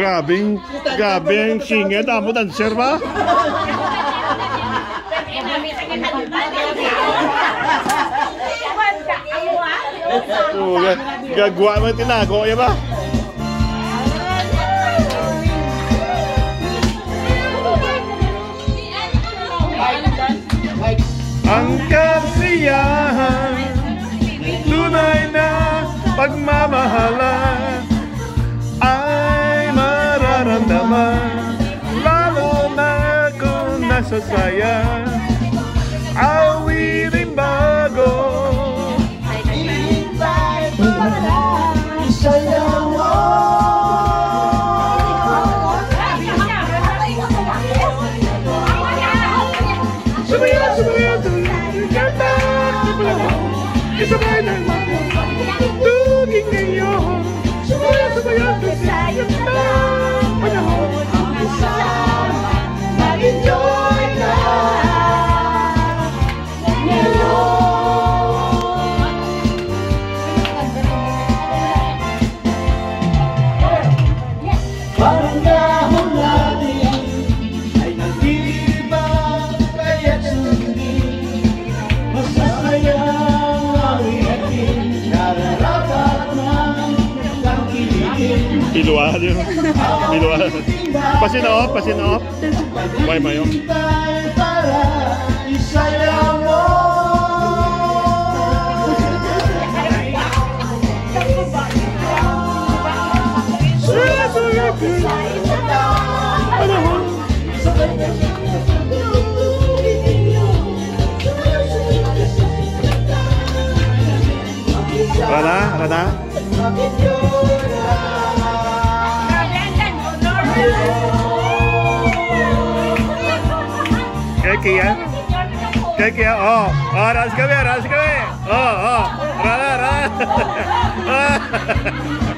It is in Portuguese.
Grabing, grabing singit. Amo dancer ba? Oh, gagawa mo tinago ya ba? Ang kasiyahan Tunay na pagmamahalan saya awiring bago Naghihintay ko tangkilikin Piluan yun Piluan Pasin off, pasin off Why ba yun? Hintay किया? क्या किया? ओ आ राज कवि राज कवि ओ ओ राधा राधा।